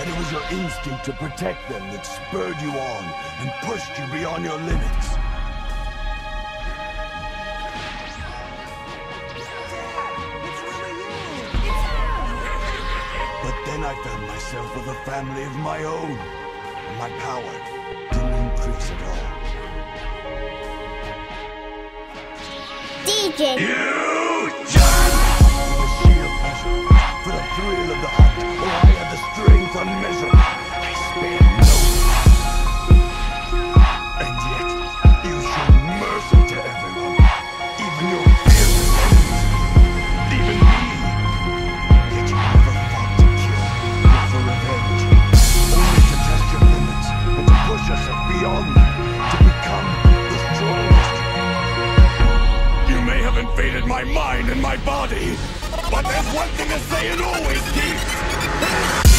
That it was your instinct to protect them that spurred you on and pushed you beyond your limits. But then I found myself with a family of my own, and my power didn't increase at all. DJ. For my body, but there's one thing Saiyan always keeps.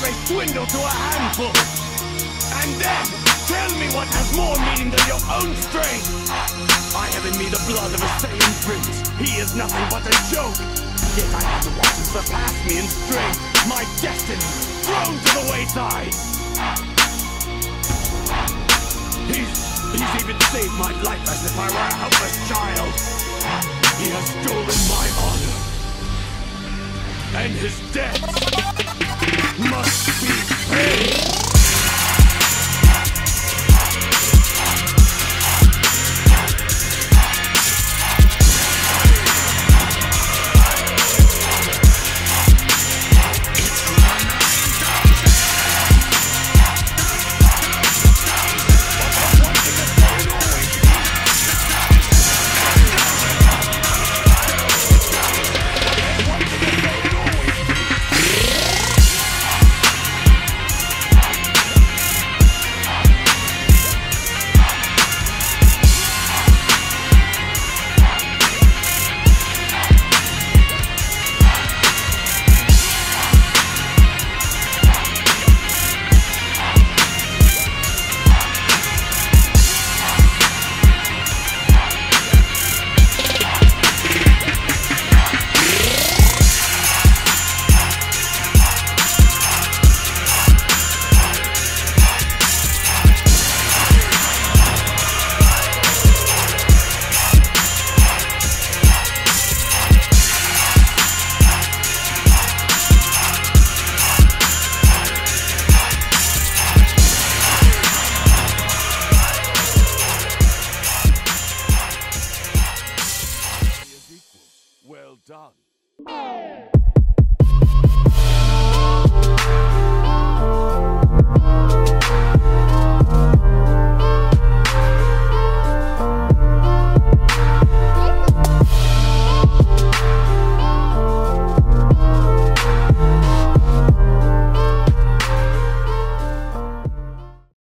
Watch dwindle to a handful. And then tell me what has more meaning than your own strength. I have in me the blood of a Saiyan prince. He is nothing but a joke. Yet I have to watch him surpass me in strength. My destiny thrown to the wayside. He's he's even saved my life as if I were a helpless child. He has stolen my honor. And his death must be paid.